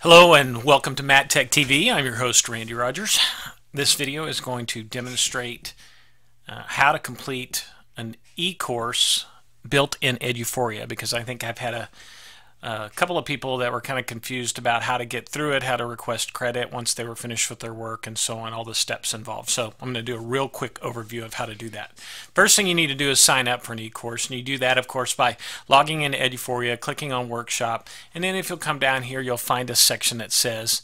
Hello and welcome to Matt Tech TV. I'm your host Randy Rodgers. This video is going to demonstrate uh, how to complete an e-course built in Eduphoria because I think I've had a a couple of people that were kind of confused about how to get through it, how to request credit once they were finished with their work, and so on, all the steps involved. So I'm going to do a real quick overview of how to do that. First thing you need to do is sign up for an e-course, and you do that, of course, by logging into Eduphoria, clicking on Workshop, and then if you'll come down here, you'll find a section that says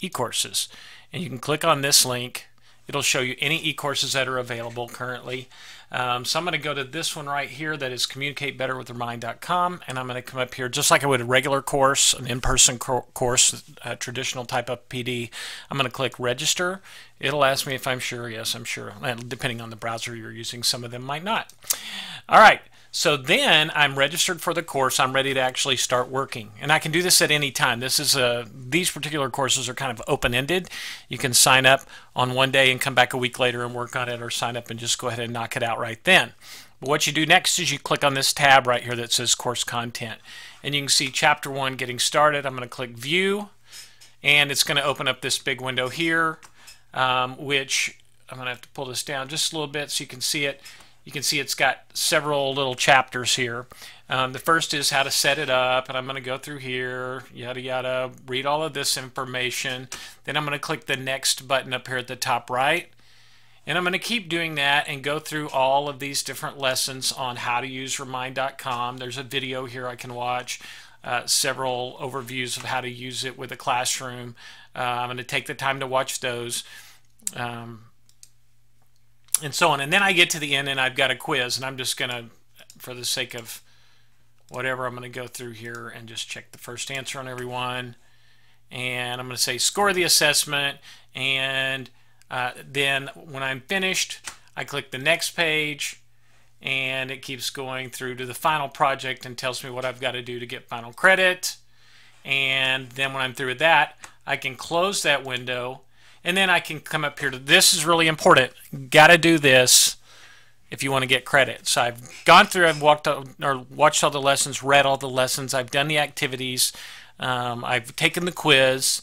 e-courses. And you can click on this link. It'll show you any e-courses that are available currently. Um, so I'm going to go to this one right here that is communicate better with Remind.com and I'm going to come up here just like I would a regular course, an in-person co course, a traditional type of PD. I'm going to click register. It'll ask me if I'm sure. Yes, I'm sure. And depending on the browser you're using, some of them might not. All right. So then I'm registered for the course. I'm ready to actually start working. And I can do this at any time. This is a, these particular courses are kind of open-ended. You can sign up on one day and come back a week later and work on it or sign up and just go ahead and knock it out right then. But what you do next is you click on this tab right here that says course content. And you can see chapter one getting started. I'm going to click view and it's going to open up this big window here, um, which I'm going to have to pull this down just a little bit so you can see it you can see it's got several little chapters here. Um, the first is how to set it up, and I'm going to go through here, yada yada, read all of this information. Then I'm going to click the next button up here at the top right. And I'm going to keep doing that and go through all of these different lessons on how to use Remind.com. There's a video here I can watch, uh, several overviews of how to use it with a classroom. Uh, I'm going to take the time to watch those. Um, and so on. And then I get to the end and I've got a quiz, and I'm just going to, for the sake of whatever, I'm going to go through here and just check the first answer on everyone. And I'm going to say score the assessment. And uh, then when I'm finished, I click the next page and it keeps going through to the final project and tells me what I've got to do to get final credit. And then when I'm through with that, I can close that window and then I can come up here to this is really important. Got to do this if you want to get credit. So I've gone through, I've walked or watched all the lessons, read all the lessons, I've done the activities, um, I've taken the quiz.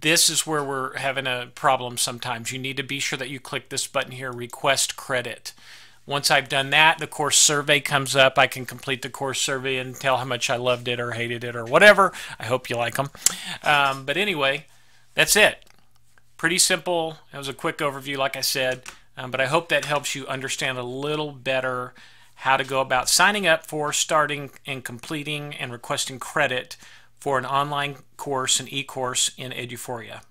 This is where we're having a problem sometimes. You need to be sure that you click this button here, request credit. Once I've done that, the course survey comes up. I can complete the course survey and tell how much I loved it or hated it or whatever. I hope you like them. Um, but anyway, that's it. Pretty simple. It was a quick overview, like I said, um, but I hope that helps you understand a little better how to go about signing up for, starting, and completing and requesting credit for an online course, an e-course in Eduphoria.